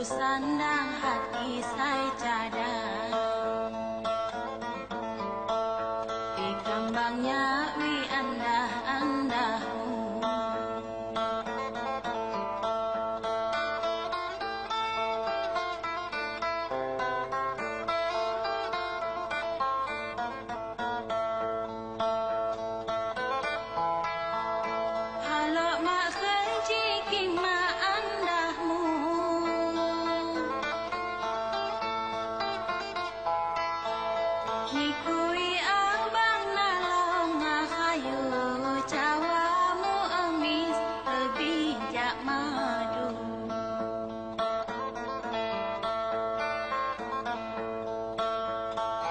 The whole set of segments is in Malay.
usandang hati saya jadi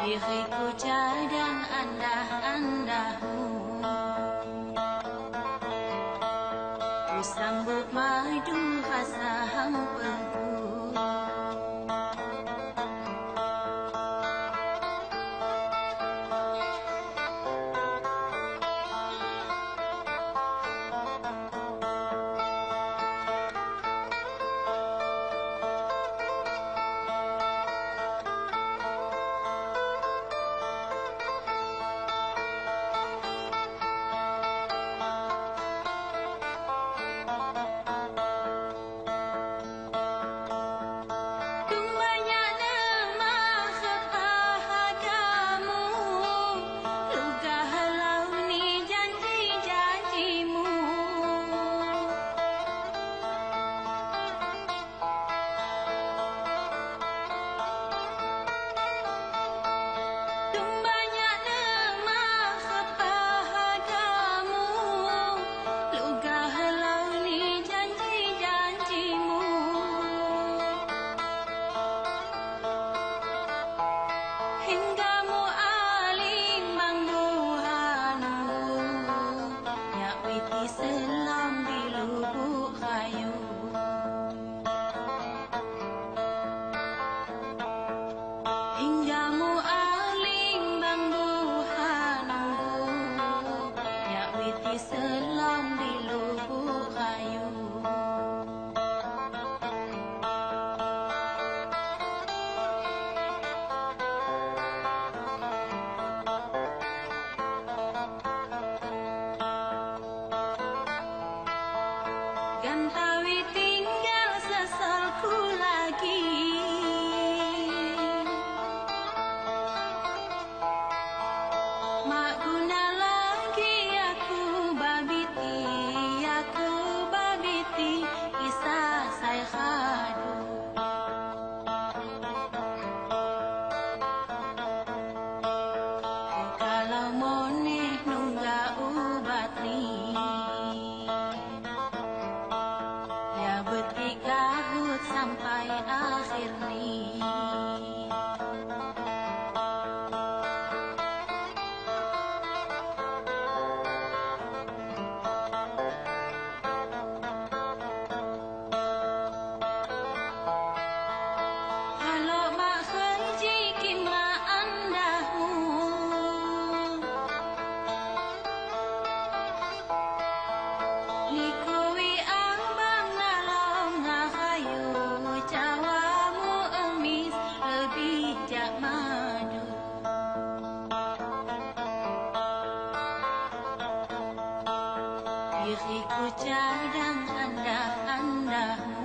diriku dan anda anda ku sambut madu rasa hampa with this along below. Diriku cadang anda-anda